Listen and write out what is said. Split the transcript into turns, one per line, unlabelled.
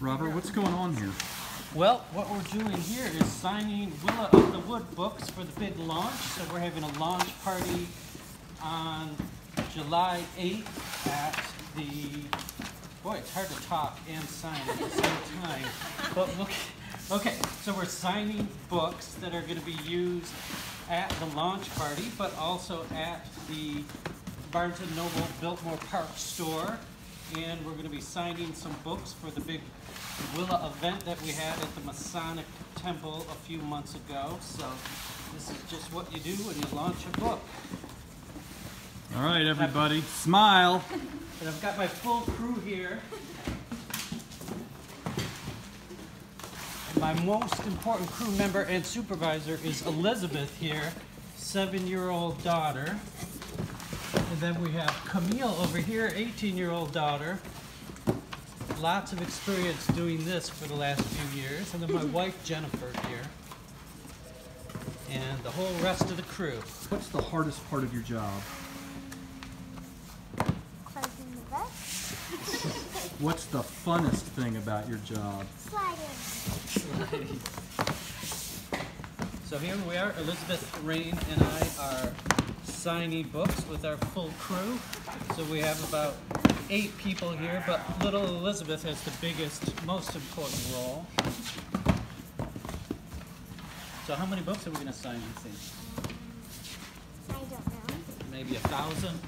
Robert, what's going on here?
Well, what we're doing here is signing Willa of the Wood books for the big launch. So we're having a launch party on July 8th at the, boy, it's hard to talk and sign at the same time. But look, okay, so we're signing books that are going to be used at the launch party, but also at the Barnes & Noble Biltmore Park store. And we're going to be signing some books for the big Willa event that we had at the Masonic Temple a few months ago. So this is just what you do when you launch a book.
All right, everybody, smile.
And I've got my full crew here. And my most important crew member and supervisor is Elizabeth here, seven-year-old daughter. And then we have Camille over here, 18-year-old daughter. Lots of experience doing this for the last few years. And then my wife Jennifer here. And the whole rest of the crew.
What's the hardest part of your job?
Closing the book.
What's the funnest thing about your job?
Sliding.
So here we are, Elizabeth Rain and I are signing books with our full crew. So we have about eight people here, but little Elizabeth has the biggest, most important role. So how many books are we going to sign, you think?
I don't know.
Maybe a thousand?